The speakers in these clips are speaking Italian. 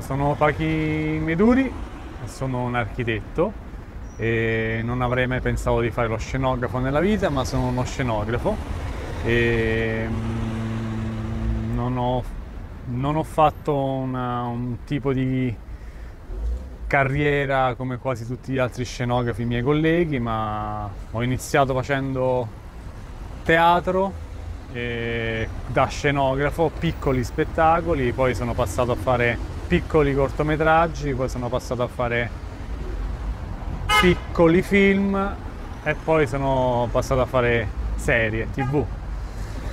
Sono Pachi Meduri, sono un architetto e non avrei mai pensato di fare lo scenografo nella vita, ma sono uno scenografo e mm, non ho, non ho fatto una, un tipo di carriera come quasi tutti gli altri scenografi miei colleghi, ma ho iniziato facendo teatro da scenografo, piccoli spettacoli, poi sono passato a fare piccoli cortometraggi, poi sono passato a fare piccoli film e poi sono passato a fare serie tv.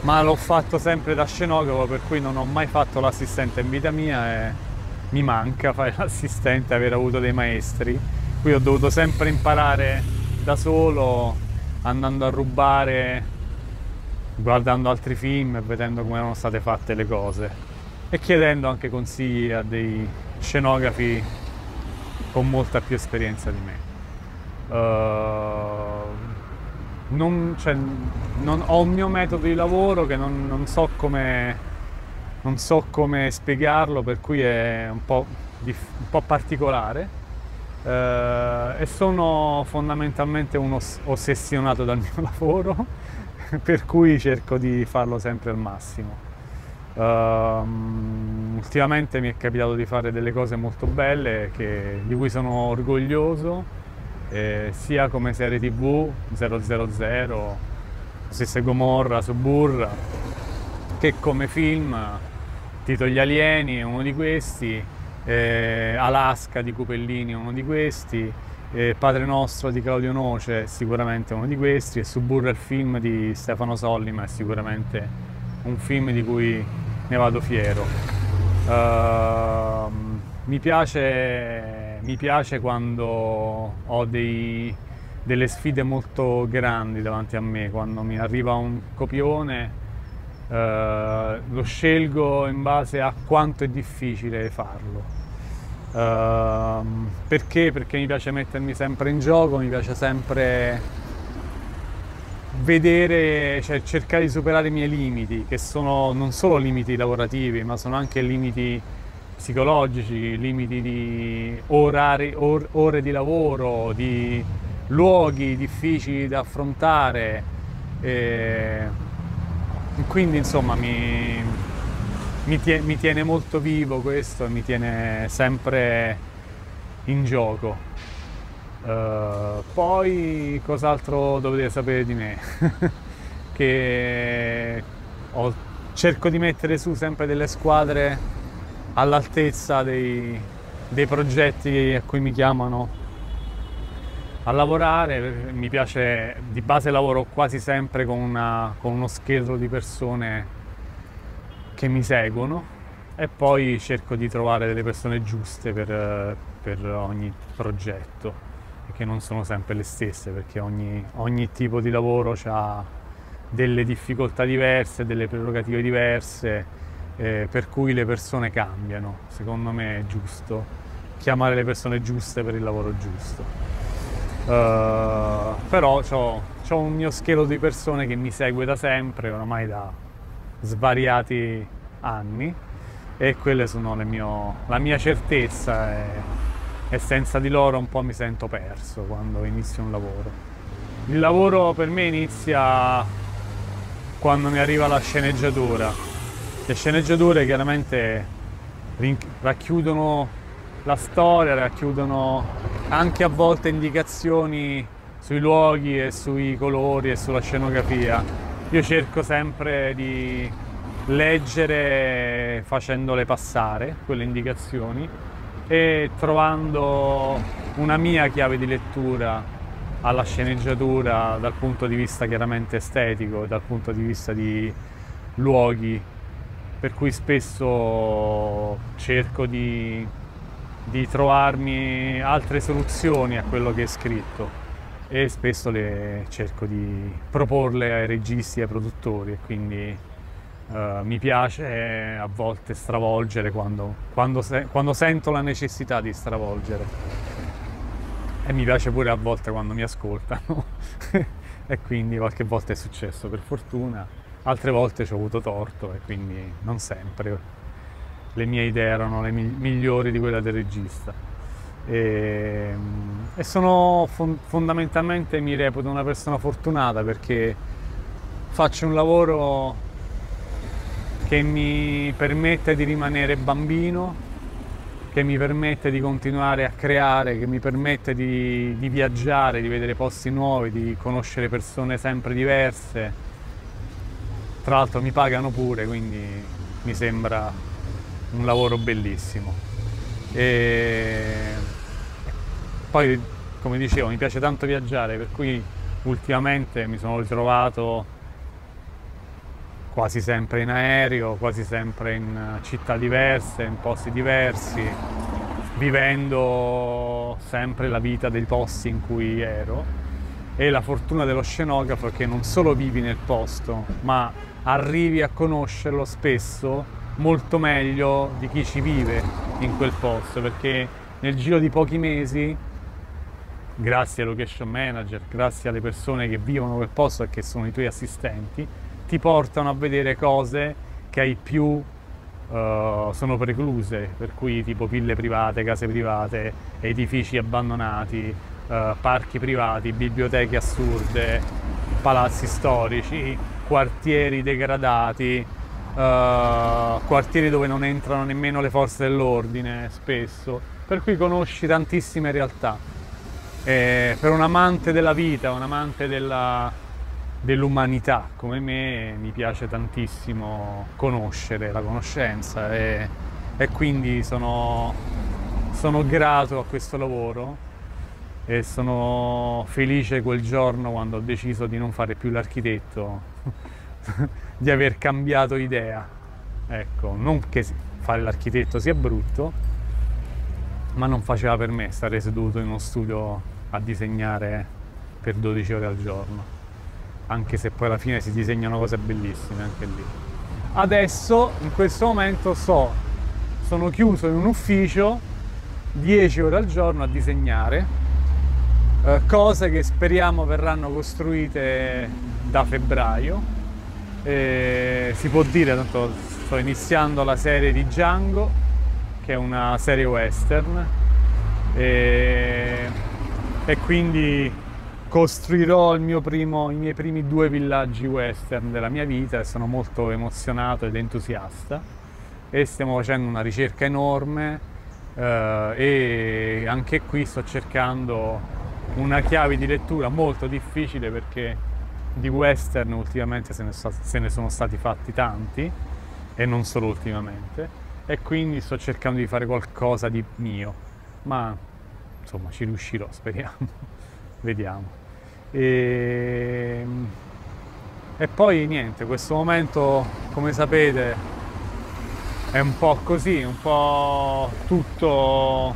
Ma l'ho fatto sempre da scenografo, per cui non ho mai fatto l'assistente in vita mia e mi manca fare l'assistente, aver avuto dei maestri. Qui ho dovuto sempre imparare da solo, andando a rubare, guardando altri film e vedendo come erano state fatte le cose e chiedendo anche consigli a dei scenografi con molta più esperienza di me. Uh, non, cioè, non, ho un mio metodo di lavoro che non, non, so come, non, so come, spiegarlo, per cui è un po', un po particolare. Uh, e sono fondamentalmente uno ossessionato dal mio lavoro, per cui cerco di farlo sempre al massimo. Uh, ultimamente mi è capitato di fare delle cose molto belle che, di cui sono orgoglioso, eh, sia come serie tv 000, Stesse Gomorra, Suburra, che come film Tito gli Alieni è uno di questi, eh, Alaska di Cupellini è uno di questi, eh, Padre Nostro di Claudio Noce è sicuramente uno di questi e Suburra il film di Stefano Sollima è sicuramente un film di cui ne vado fiero. Uh, mi, piace, mi, piace, quando ho dei, delle sfide molto grandi davanti a me, quando mi arriva un copione uh, lo scelgo in base a quanto è difficile farlo. Uh, perché? Perché mi piace mettermi sempre in gioco, mi piace sempre vedere, cioè cercare di superare i miei limiti, che sono non solo limiti lavorativi, ma sono anche limiti psicologici, limiti di orari, or, ore di lavoro, di luoghi difficili da affrontare. E quindi insomma mi, mi, tiene, mi tiene molto vivo questo e mi tiene sempre in gioco. Uh, poi cos'altro dovete sapere di me? che ho, cerco di mettere su sempre delle squadre all'altezza dei, dei progetti a cui mi chiamano a lavorare. Mi piace, di base lavoro quasi sempre con, una, con uno scheletro di persone che mi seguono e poi cerco di trovare delle persone giuste per, per ogni progetto che non sono sempre le stesse perché ogni, ogni tipo di lavoro ha delle difficoltà diverse, delle prerogative diverse, eh, per cui le persone cambiano. Secondo me è giusto chiamare le persone giuste per il lavoro giusto. Uh, però ho un mio schelo di persone che mi segue da sempre, ormai da svariati anni, e quelle sono mio, la mia certezza. E, e senza di loro un po' mi sento perso quando inizio un lavoro. Il lavoro per me inizia quando mi arriva la sceneggiatura. Le sceneggiature chiaramente racchiudono la storia, racchiudono anche a volte indicazioni sui luoghi e sui colori e sulla scenografia. Io cerco sempre di leggere facendole passare quelle indicazioni e trovando una mia chiave di lettura alla sceneggiatura dal punto di vista chiaramente estetico, dal punto di vista di luoghi, per cui spesso cerco di, di trovarmi altre soluzioni a quello che è scritto e spesso le cerco di proporle ai registi e ai produttori e quindi Uh, mi piace a volte stravolgere quando, quando, se, quando, sento la necessità di stravolgere. E mi piace pure a volte quando mi ascoltano. E quindi qualche volta è successo per fortuna. Altre volte ci ho avuto torto e quindi non sempre. Le mie idee erano le migliori di quelle del regista. E, e sono fondamentalmente mi reputo una persona fortunata perché faccio un lavoro che mi permette di rimanere bambino, che mi permette di continuare a creare, che mi permette di, di viaggiare, di vedere posti nuovi, di conoscere persone sempre diverse. Tra l'altro mi pagano pure, quindi mi sembra un lavoro bellissimo. E poi, come dicevo, mi piace tanto viaggiare, per cui ultimamente mi sono ritrovato quasi sempre in aereo, quasi sempre in città diverse, in posti diversi, vivendo sempre la vita dei posti in cui ero. E la fortuna dello scenografo è che non solo vivi nel posto, ma arrivi a conoscerlo spesso molto meglio di chi ci vive in quel posto, perché nel giro di pochi mesi, grazie ai location manager, grazie alle persone che vivono quel posto e che sono i tuoi assistenti, ti portano a vedere cose che ai più uh, sono precluse, per cui tipo ville private, case private, edifici abbandonati, uh, parchi privati, biblioteche assurde, palazzi storici, quartieri degradati, uh, quartieri dove non entrano nemmeno le forze dell'ordine spesso, per cui conosci tantissime realtà. E per un amante della vita, un amante della, dell'umanità come me mi piace tantissimo conoscere la conoscenza e, e quindi sono, sono grato a questo lavoro e sono felice quel giorno quando ho deciso di non fare più l'architetto, di aver cambiato idea. Ecco, non che fare l'architetto sia brutto, ma non faceva per me stare seduto in uno studio a disegnare per 12 ore al giorno anche se poi alla fine si disegnano cose bellissime anche lì. Adesso, in questo momento, so, sono chiuso in un ufficio 10 ore al giorno a disegnare, eh, cose che speriamo verranno costruite da febbraio. E si può dire, tanto sto iniziando la serie di Django, che è una serie western, e, e quindi costruirò primo, i miei primi due villaggi western della mia vita e sono molto emozionato ed entusiasta. E stiamo facendo una ricerca enorme eh, e anche qui sto cercando una chiave di lettura molto difficile perché di western ultimamente se ne, se ne sono stati fatti tanti e non solo ultimamente. E quindi sto cercando di fare qualcosa di mio ma insomma ci riuscirò speriamo. Vediamo e, e poi niente, questo momento, come sapete, è un po' così, un po' tutto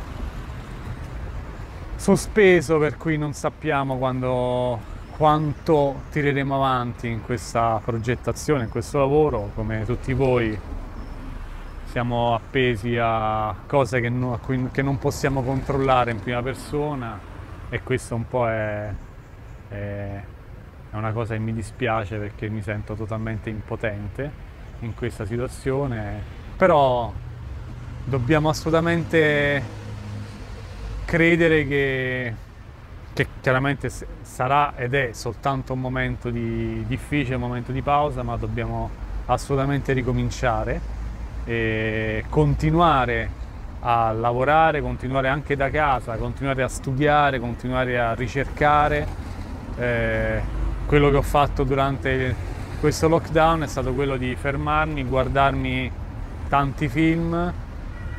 sospeso, per cui non sappiamo quando, quanto tireremo avanti in questa progettazione, in questo lavoro, come tutti voi siamo appesi a cose che, no, a cui, che non possiamo controllare in prima persona e questo un po' è è una cosa che mi dispiace perché mi sento totalmente impotente in questa situazione, però dobbiamo assolutamente credere che, che chiaramente sarà ed è soltanto un momento di difficile, un momento di pausa, ma dobbiamo assolutamente ricominciare e continuare a lavorare, continuare anche da casa, continuare a studiare, continuare a ricercare eh, quello che ho fatto durante questo lockdown è stato quello di fermarmi, guardarmi tanti film,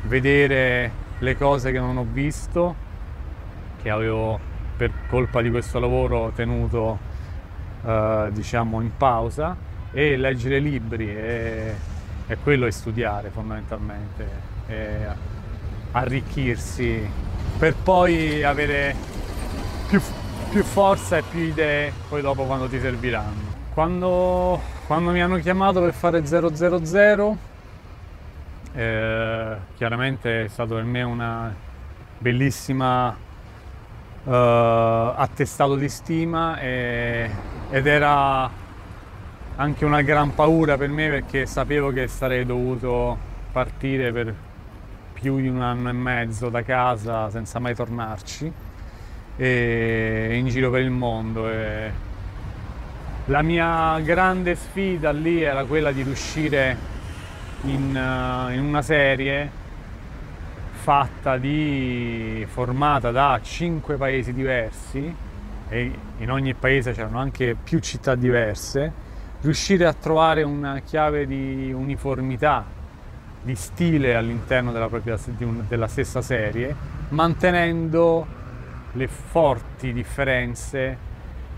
vedere le cose che non ho visto, che avevo per colpa di questo lavoro tenuto eh, diciamo in pausa e leggere libri e, e quello è studiare fondamentalmente, arricchirsi per poi avere più più forza e più idee poi dopo quando ti serviranno. Quando, quando mi hanno chiamato per fare 000, eh, chiaramente è stato per me una bellissima eh, attestato di stima e, ed era anche una gran paura per me perché sapevo che sarei dovuto partire per più di un anno e mezzo da casa senza mai tornarci in giro per il mondo. E la mia grande sfida lì era quella di riuscire in, uh, in una serie fatta di formata da cinque paesi diversi e in ogni paese c'erano anche più città diverse, riuscire a trovare una chiave di uniformità, di stile all'interno della, propria, della stessa serie, mantenendo le forti differenze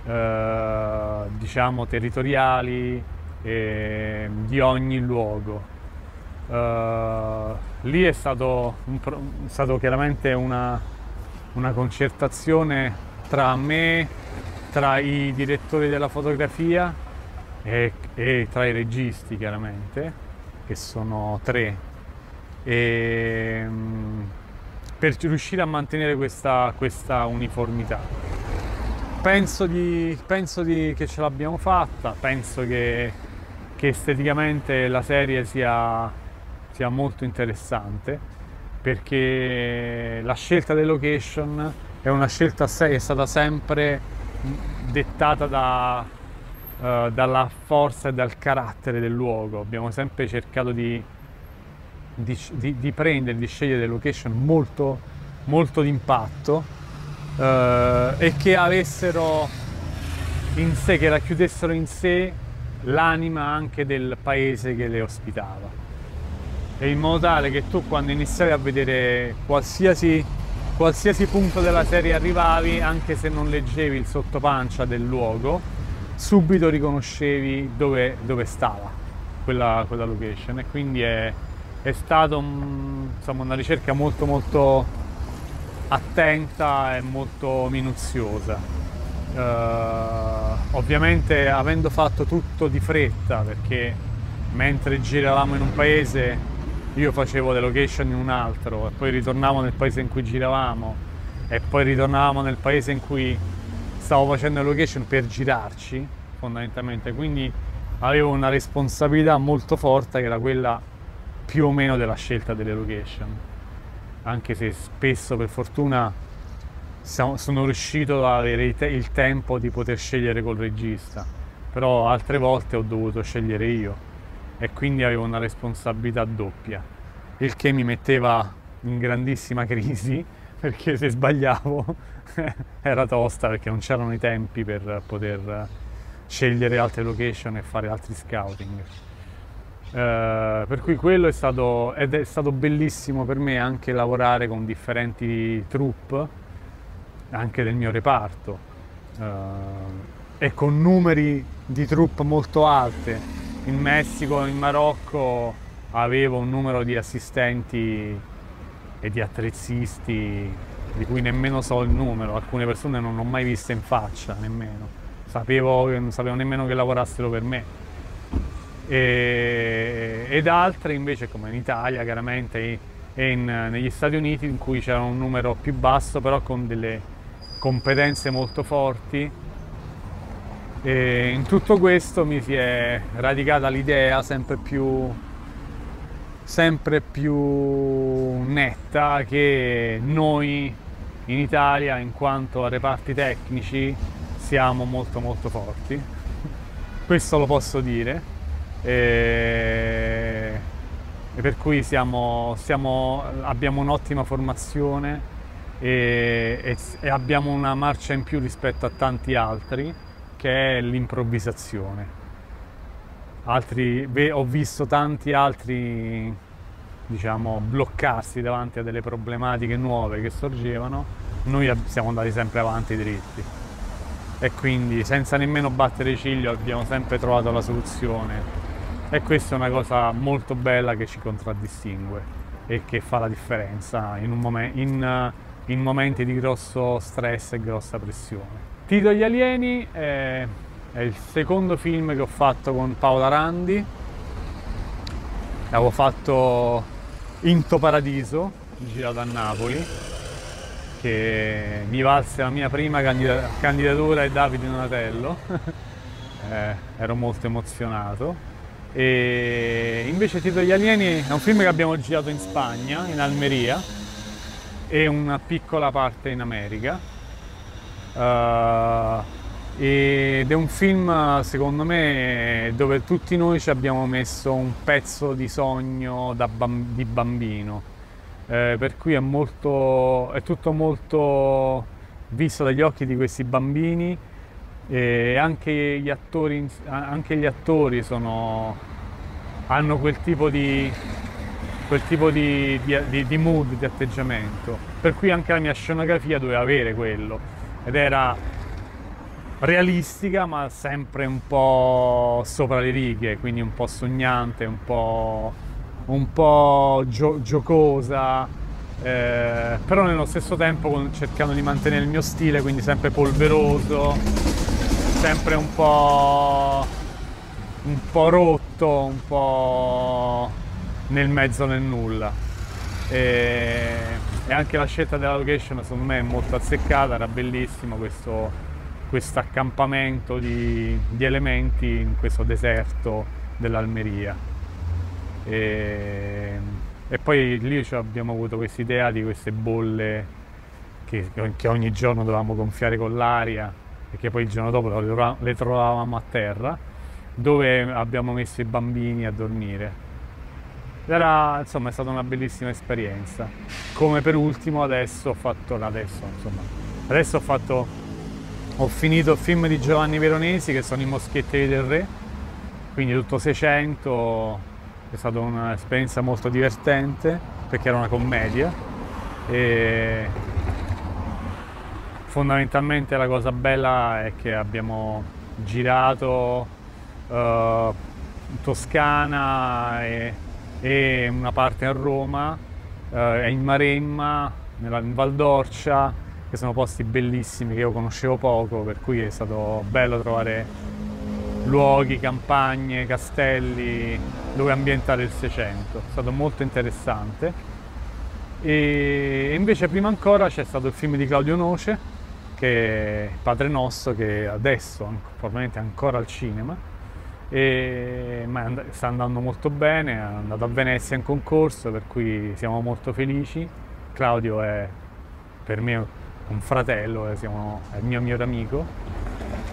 eh, diciamo territoriali eh, di ogni luogo. Uh, lì è stato, un, è stato chiaramente una, una, concertazione tra me, tra i direttori della fotografia e, e tra i registi chiaramente, che sono tre. E, um, per riuscire a mantenere questa, questa uniformità. Penso, di, penso di, che ce l'abbiamo fatta, penso che, che esteticamente la serie sia sia molto interessante perché la scelta delle location è una scelta è stata sempre dettata da, uh, dalla forza e dal carattere del luogo. Abbiamo sempre cercato di, di, di, di prendere, di scegliere location molto, molto d'impatto uh, e che avessero in sé, che racchiudessero in sé l'anima anche del paese che le ospitava. E in modo tale che tu quando iniziavi a vedere qualsiasi, qualsiasi punto della serie arrivavi, anche se non leggevi il sottopancia del luogo, subito riconoscevi dove, dove stava quella, quella, location. E quindi è, è stata un, una ricerca molto molto attenta e molto minuziosa. Uh, ovviamente avendo fatto tutto di fretta perché mentre giravamo in un paese io facevo le location in un altro e poi ritornavo nel paese in cui giravamo e poi ritornavamo nel paese in cui stavo facendo le location per girarci fondamentalmente quindi avevo una responsabilità molto forte che era quella più o meno della scelta delle location anche se spesso per fortuna sono riuscito ad avere il tempo di poter scegliere col regista però altre volte ho dovuto scegliere io e quindi avevo una responsabilità doppia, il che mi metteva in grandissima crisi perché se sbagliavo era tosta perché non c'erano i tempi per poter scegliere altre location e fare altri scouting. Uh, per cui quello è stato, ed è stato bellissimo per me anche lavorare con differenti troupe, anche del mio reparto, uh, e con numeri di troupe molto alte, in Messico, in Marocco avevo un numero di assistenti e di attrezzisti di cui nemmeno so il numero, alcune persone non ho mai viste in faccia nemmeno, sapevo, non sapevo nemmeno che lavorassero per me. E, ed altre invece come in Italia chiaramente e in, negli Stati Uniti in cui c'era un numero più basso però con delle competenze molto forti e in tutto questo mi si è radicata l'idea sempre più, sempre più netta che noi in Italia, in quanto a reparti tecnici, siamo molto molto forti. Questo lo posso dire. E, e per cui siamo, siamo, abbiamo un'ottima formazione e, e, e abbiamo una marcia in più rispetto a tanti altri che è l'improvvisazione. Altri, ho visto tanti altri diciamo, bloccarsi davanti a delle problematiche nuove che sorgevano, noi siamo andati sempre avanti dritti e quindi senza nemmeno battere ciglio abbiamo sempre trovato la soluzione e questa è una cosa molto bella che ci contraddistingue e che fa la differenza in, momen in, in momenti di grosso stress e grossa pressione. Tito gli alieni è, è, il secondo film che ho fatto con Paola Randi. L'avevo fatto Into Paradiso, girato a Napoli, che mi valse la mia prima candidatura e Davide Donatello. eh, ero molto emozionato. E invece Tito gli alieni è un film che abbiamo girato in Spagna, in Almeria, e una piccola parte in America. Uh, ed è un film secondo me dove tutti noi ci abbiamo messo un pezzo di sogno bam- di bambino eh, per cui è, molto, è tutto molto visto dagli occhi di questi bambini e anche gli attori, anche gli attori sono, hanno quel tipo di quel tipo di, di, di, mood, di atteggiamento. Per cui anche la mia scenografia doveva avere quello. Ed era realistica, ma sempre un po' sopra le righe, quindi un po' sognante, un po', un po gio- giocosa, eh, però nello stesso tempo cercando di mantenere il mio stile, quindi sempre polveroso, sempre un po', un po' rotto, un po' nel mezzo nel nulla. E, e anche la scelta della location secondo me è molto azzeccata, era bellissimo questo questo accampamento di, di, elementi in questo deserto dell'Almeria. E, e poi lì abbiamo avuto questa idea di queste bolle che, che, ogni giorno dovevamo gonfiare con l'aria che poi il giorno dopo le trovavamo a terra, dove abbiamo messo i bambini a dormire. Era, insomma, è stata una bellissima esperienza. Come per ultimo adesso ho fatto, adesso, insomma, adesso ho fatto, ho finito il film di Giovanni Veronesi che sono i Moschettieri del Re, quindi tutto 600, è stata un'esperienza molto divertente perché era una commedia e fondamentalmente la cosa bella è che abbiamo girato in Toscana e, e, una parte a Roma uh, e in Maremma, nella, in Valdorcia, che sono posti bellissimi che io conoscevo poco, per cui è stato bello trovare luoghi, campagne, castelli dove ambientare il 600. È stato molto interessante. E invece prima ancora c'è stato il film di Claudio Noce, che è Padre Nostro, che adesso probabilmente è ancora al cinema, e, ma sta andando molto bene, è andato a Venezia in concorso, per cui siamo molto felici. Claudio è per me un fratello, siamo, è il mio migliore amico,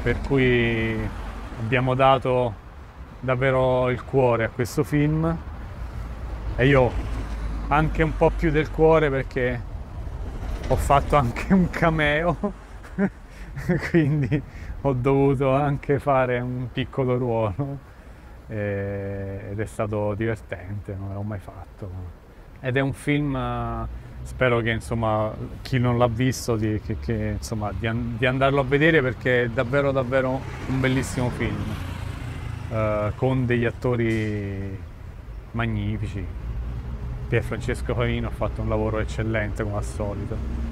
per cui abbiamo dato davvero il cuore a questo film e io anche un po' più del cuore perché ho fatto anche un cameo quindi ho dovuto anche fare un piccolo ruolo ed è stato divertente, non l'ho mai fatto. Ed è un film spero che insomma, chi non l'ha visto di, che, che, insomma, di, di, andarlo a vedere perché è davvero davvero un bellissimo film uh, con degli attori magnifici Pier Francesco Favino ha fatto un lavoro eccellente come al solito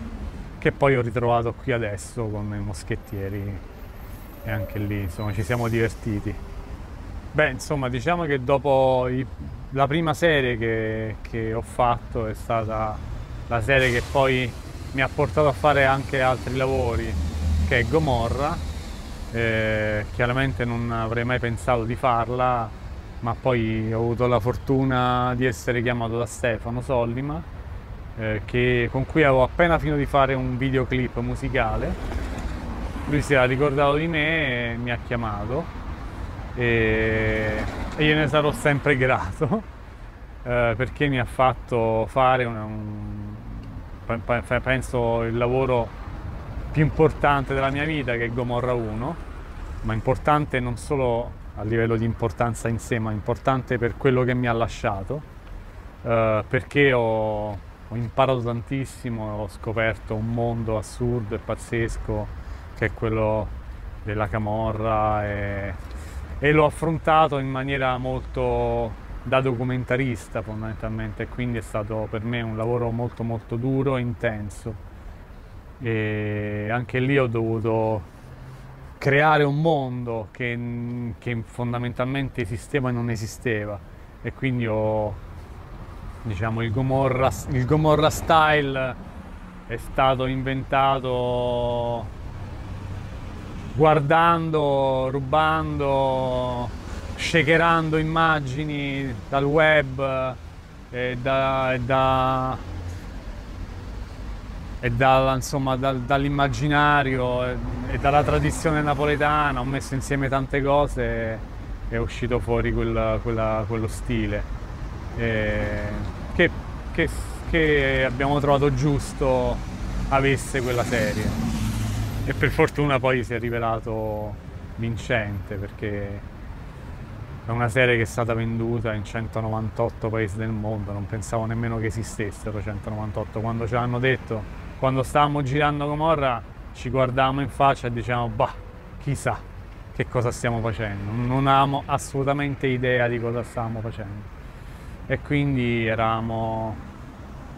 che poi ho ritrovato qui adesso con i moschettieri. E anche lì insomma ci siamo divertiti. Beh insomma diciamo che dopo i, la prima serie che, che ho fatto è stata la serie che poi mi ha portato a fare anche altri lavori, che è Gomorra. Eh, chiaramente non avrei mai pensato di farla, ma poi ho avuto la fortuna di essere chiamato da Stefano Sollima, eh, che, con cui avevo appena finito di fare un videoclip musicale. Lui si era ricordato di me e mi ha chiamato e, e io ne sarò sempre grato eh, perché mi ha fatto fare un, un penso il lavoro più importante della mia vita che è Gomorra 1, ma importante non solo a livello di importanza in sé, ma importante per quello che mi ha lasciato, eh, perché ho, ho, imparato tantissimo, ho scoperto un mondo assurdo e pazzesco che è quello della camorra e, e l'ho affrontato in maniera molto da documentarista fondamentalmente. Quindi è stato per me un lavoro molto molto duro e intenso. E anche lì ho dovuto creare un mondo che, che fondamentalmente esisteva e non esisteva. E quindi ho diciamo il Gomorra, il Gomorra style è stato inventato guardando, rubando shakerando immagini dal web e, da, e, da, e da, insomma, dal, dall'immaginario e, e, dalla tradizione napoletana, ho messo insieme tante cose e è uscito fuori quel, quella, quello stile che, che, che abbiamo trovato giusto avesse quella serie e per fortuna poi si è rivelato vincente perché è una serie che è stata venduta in 198 paesi del mondo, non pensavo nemmeno che esistessero 198. Quando ce l'hanno detto, quando stavamo girando Gomorra, ci guardavamo in faccia e dicevamo, bah, chissà che cosa stiamo facendo. Non avevamo assolutamente idea di cosa stavamo facendo. E quindi eravamo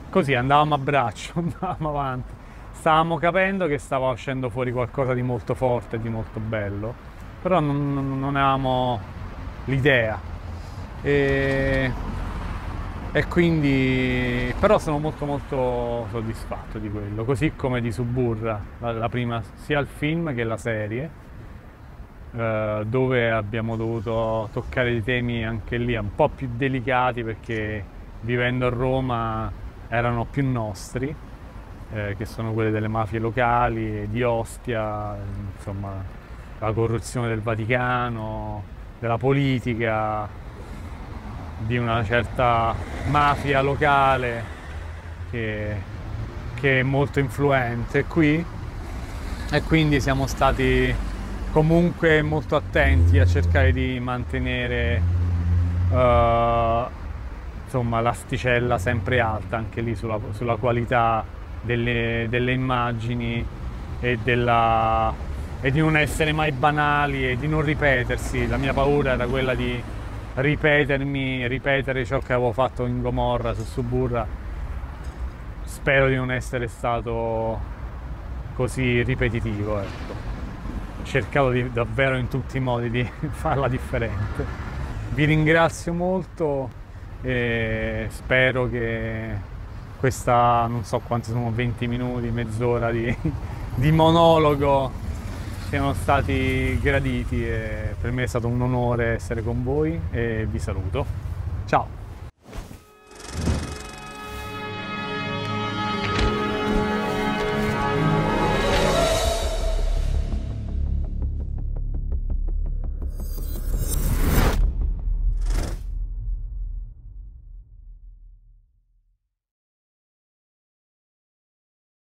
così, andavamo a braccio, andavamo avanti. Stavamo capendo che stava uscendo fuori qualcosa di molto forte di molto bello, però non, non avevamo l'idea. E, e, quindi però sono molto molto soddisfatto di quello, così come di Suburra, la, la prima, sia il film che la serie, eh, dove abbiamo dovuto toccare dei temi anche lì un po' più delicati perché vivendo a Roma erano più nostri, eh, che sono quelle delle mafie locali, di Ostia, insomma la corruzione del Vaticano, della politica, di una certa mafia locale che, che è molto influente qui. E quindi siamo stati comunque molto attenti a cercare di mantenere uh, insomma, l'asticella sempre alta anche lì sulla, sulla qualità delle, delle immagini e della, e di non essere mai banali e di non ripetersi. La mia paura era quella di ripetermi, ripetere ciò che avevo fatto in Gomorra, su Suburra. Spero di non essere stato così ripetitivo. Ecco. Cercato di, davvero in tutti i modi di farla differente. Vi ringrazio molto e spero che questa, non so quanti sono, 20 minuti, mezz'ora di, di monologo siano stati graditi e per me è stato un onore essere con voi e vi saluto. Ciao!